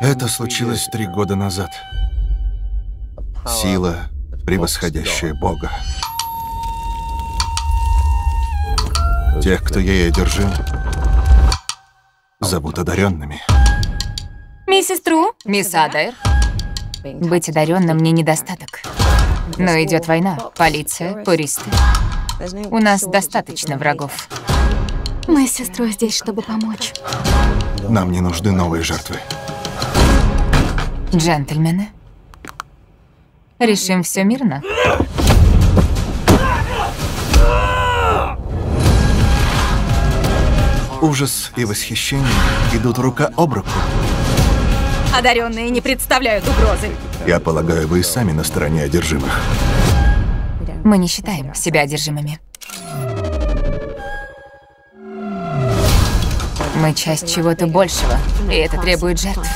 Это случилось три года назад. Сила, превосходящая Бога. Тех, кто ей одержим, зовут одаренными. Миссис Тру? Мисс Адайр, Быть одаренным мне недостаток. Но идет война, полиция, туристы. У нас достаточно врагов. Мы с сестрой здесь, чтобы помочь. Нам не нужны новые жертвы. Джентльмены. Решим все мирно. Ужас и восхищение идут рука об руку. одаренные не представляют угрозы. Я полагаю, вы и сами на стороне одержимых. Мы не считаем себя одержимыми. Мы часть чего-то большего, и это требует жертв.